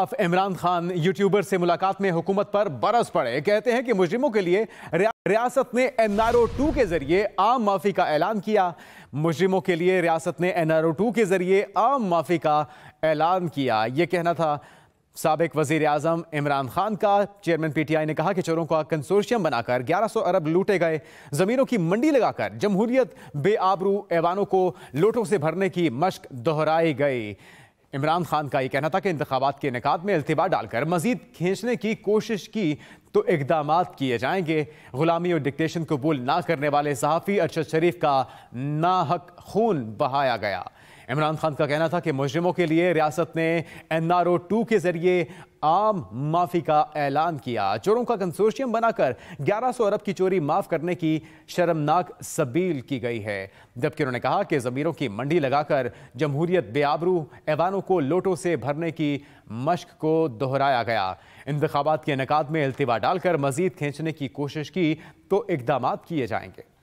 Imran Khan YouTuber से मुलाकात में हुकूमत पर बरस पड़े। कहते हैं कि मुजरिमों के लिए रियासत ने एनआरओ टू के ज़रिए आम माफ़ी का ऐलान किया। मुजरिमों के लिए रियासत ने एनआरओ टू के ज़रिए आम माफ़ी का ऐलान किया। यह कहना था सबक वज़ीर आज़म इमरान खान का। चेयरमैन पीटीआई ने कहा कि चोरों का कंसोर्शियम बनाकर 1100 अरब लूटे गए जमीनों की मंडी लगाकर जमहूरियत बेआबरू ऐवानों को लोटों से भरने की मश्क दोहराई गई। इमरान खान का यह कहना था कि इंतबात के निकात में अल्तबा डालकर मजीद खींचने की कोशिश की तो इकदाम किए जाएँगे। गुलामी और डिक्टेशन कबूल ना करने वाले सहाफ़ी अरशद शरीफ का नाहक खून बहाया गया। इमरान खान का कहना था कि मुजरिमों के लिए रियासत ने एन आर ओ टू के ज़रिए आम माफ़ी का ऐलान किया। चोरों का कंसोर्शियम बनाकर 1100 अरब की चोरी माफ़ करने की शर्मनाक सबील की गई है। जबकि उन्होंने कहा कि जमीरों की मंडी लगाकर जमहूरियत बेआबरू ऐवानों को लोटों से भरने की मश्क को दोहराया गया। इंतबात के नकात में अल्तबा डालकर मजीद खींचने की कोशिश की तो इकदाम किए जाएँगे।